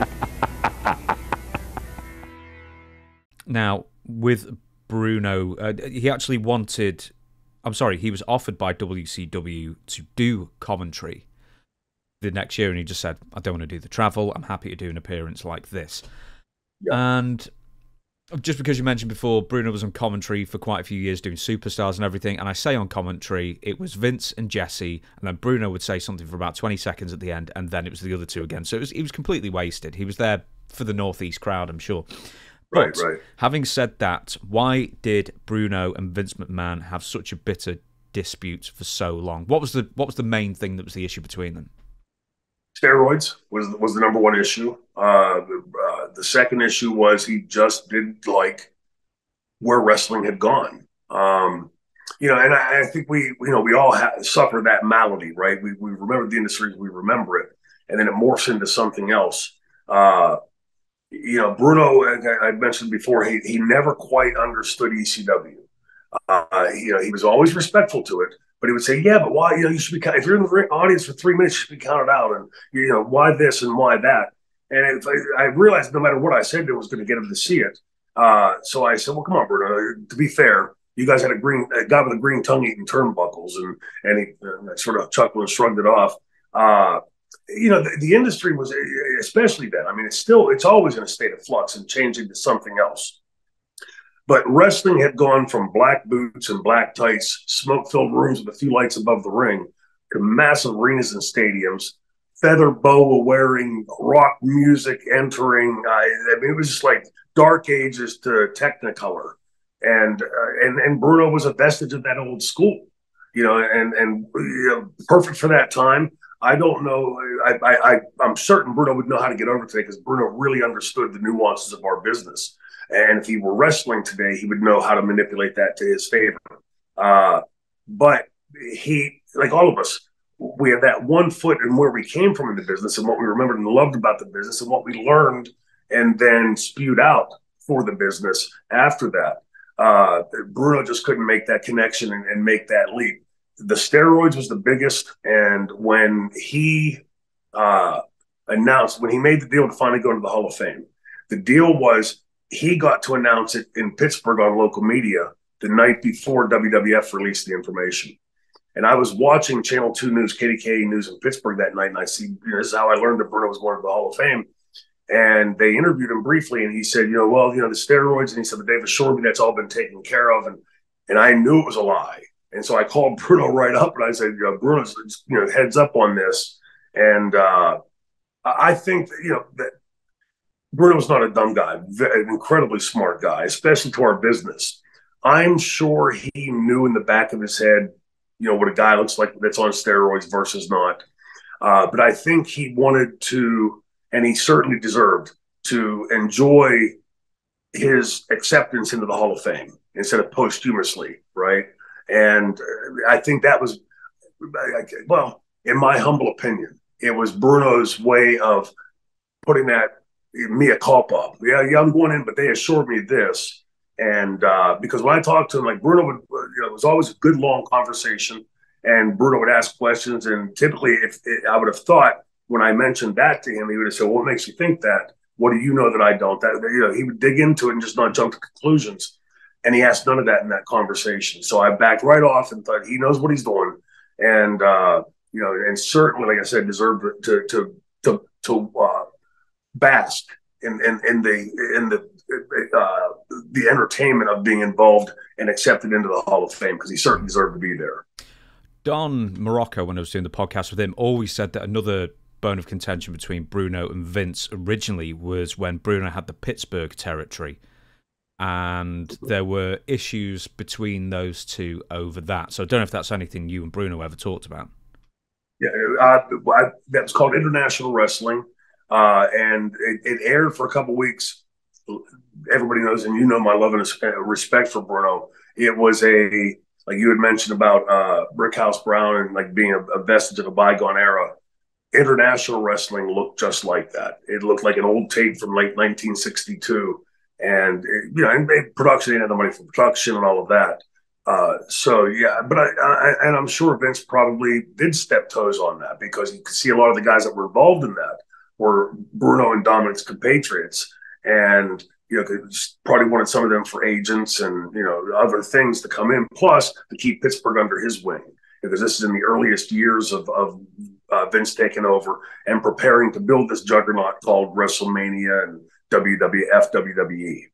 now, with Bruno, uh, he actually wanted. I'm sorry, he was offered by WCW to do commentary the next year, and he just said, "I don't want to do the travel. I'm happy to do an appearance like this." And just because you mentioned before, Bruno was on commentary for quite a few years doing superstars and everything. And I say on commentary, it was Vince and Jesse, and then Bruno would say something for about 20 seconds at the end, and then it was the other two again. So it was, he was completely wasted. He was there for the Northeast crowd, I'm sure. But Right, right. having said that, why did Bruno and Vince McMahon have such a bitter dispute for so long? What was the what was the main thing that was the issue between them? Steroids was was the number one issue. Uh, uh, the second issue was he just didn't like where wrestling had gone. Um, you know, and I, I think we, you know, we all ha- suffer that malady, right? We, we remember the industry, we remember it, and then it morphs into something else. Uh, you know, Bruno, I, I mentioned before, he, he never quite understood ECW. Uh, you know, he was always respectful to it, but he would say, "Yeah, but why? You know, you should be if you're in the audience for three minutes, you should be counted out, and you know why this and why that." And I, I realized no matter what I said, it was going to get him to see it. Uh, so I said, "Well, come on, Bruno. To be fair, you guys had a green a guy with a green tongue eating turnbuckles," and and he sort of chuckled and shrugged it off. Uh, you know, the, the industry was especially then. I mean, it's still it's always in a state of flux and changing to something else. But wrestling had gone from black boots and black tights, smoke filled rooms with a few lights above the ring, to massive arenas and stadiums, feather boa wearing, rock music entering. I, I mean, it was just like dark ages to Technicolor. And, uh, and, and Bruno was a vestige of that old school, you know, and, and you know, perfect for that time. I don't know. I, I, I, I'm certain Bruno would know how to get over today because Bruno really understood the nuances of our business. And if he were wrestling today, he would know how to manipulate that to his favor. Uh, but he, like all of us, we have that one foot in where we came from in the business and what we remembered and loved about the business and what we learned and then spewed out for the business after that. Uh, Bruno just couldn't make that connection and, and make that leap. The steroids was the biggest. And when he uh, announced, when he made the deal to finally go to the Hall of Fame, the deal was he got to announce it in Pittsburgh on local media the night before WWF released the information. And I was watching Channel 2 News, KDKA News in Pittsburgh that night, and I see this is how I learned that Bruno was going to the Hall of Fame. And they interviewed him briefly, and he said, you know, well, you know, the steroids, and he said, but they've assured me that's all been taken care of. And and I knew it was a lie. And so I called Bruno right up and I said, you know, Bruno's, you know, heads up on this. And uh, I think, that, you know, that Bruno's not a dumb guy, an incredibly smart guy, especially to our business. I'm sure he knew in the back of his head, you know, what a guy looks like that's on steroids versus not. Uh, but I think he wanted to, and he certainly deserved to enjoy his acceptance into the Hall of Fame instead of posthumously, right? And I think that was, well, in my humble opinion, it was Bruno's way of putting that mea culpa. Yeah, yeah, I'm going in, but they assured me this. And uh, because when I talked to him, like Bruno would, you know, it was always a good long conversation, and Bruno would ask questions. And typically, if I would have thought when I mentioned that to him, he would have said, "What makes you think that? What do you know that I don't?" That you know, he would dig into it and just not jump to conclusions. And he asked none of that in that conversation. So I backed right off and thought he knows what he's doing, and uh, you know, and certainly, like I said, deserved to to to to uh, bask in, in in the in the uh, the entertainment of being involved and accepted into the Hall of Fame because he certainly deserved to be there. Don Muraco, when I was doing the podcast with him, always said that another bone of contention between Bruno and Vince originally was when Bruno had the Pittsburgh territory. And there were issues between those two over that. So I don't know if that's anything you and Bruno ever talked about. Yeah, uh, I, that was called International Wrestling, uh, and it, it, aired for a couple weeks. Everybody knows, and you know my love and respect for Bruno. It was a like you had mentioned about uh, Brickhouse Brown and like being a, a vestige of a bygone era. International wrestling looked just like that. It looked like an old tape from late 1962, and it, you know, and production didn't have the money for production and all of that. Uh, so yeah, but I, I, and I'm sure Vince probably did step toes on that because you could see a lot of the guys that were involved in that were Bruno and Dominic's compatriots, and you know, probably wanted some of them for agents and you know other things to come in, plus to keep Pittsburgh under his wing because this is in the earliest years of, of uh, Vince taking over and preparing to build this juggernaut called WrestleMania and WWF WWE.